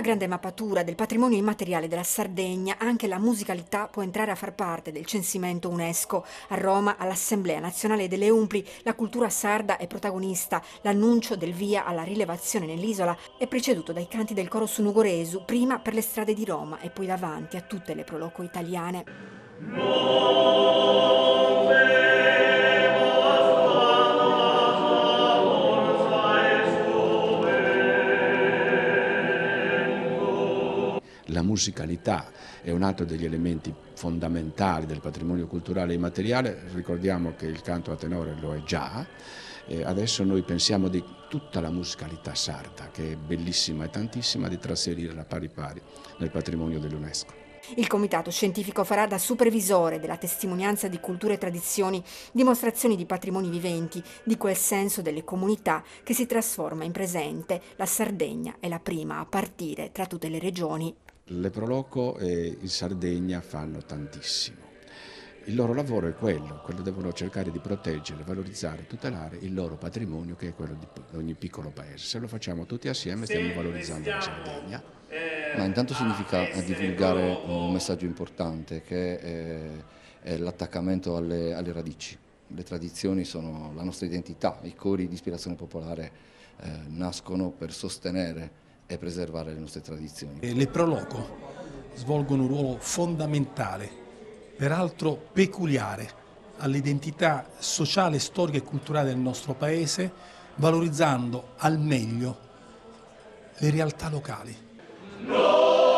una grande mappatura del patrimonio immateriale della Sardegna, anche la musicalità può entrare a far parte del censimento UNESCO. A Roma, all'Assemblea nazionale delle Umpli, la cultura sarda è protagonista. L'annuncio del via alla rilevazione nell'isola è preceduto dai canti del coro sunugoresu, prima per le strade di Roma e poi davanti a tutte le proloco italiane. La musicalità è un altro degli elementi fondamentali del patrimonio culturale immateriale, ricordiamo che il canto a tenore lo è già, adesso noi pensiamo di tutta la musicalità sarda, che è bellissima e tantissima, di trasferire la pari pari nel patrimonio dell'UNESCO. Il comitato scientifico farà da supervisore della testimonianza di culture e tradizioni dimostrazioni di patrimoni viventi, di quel senso delle comunità che si trasforma in presente. La Sardegna è la prima a partire tra tutte le regioni le Proloco e in Sardegna fanno tantissimo. Il loro lavoro è quello, quello devono cercare di proteggere, valorizzare, tutelare il loro patrimonio che è quello di ogni piccolo paese. Se lo facciamo tutti assieme stiamo valorizzando la Sardegna. Ma intanto significa divulgare un messaggio importante che è, l'attaccamento alle, alle, radici. Le tradizioni sono la nostra identità, i cori di ispirazione popolare eh, nascono per sostenere e preservare le nostre tradizioni. Le Proloco svolgono un ruolo fondamentale, peraltro peculiare, all'identità sociale, storica e culturale del nostro Paese, valorizzando al meglio le realtà locali. No!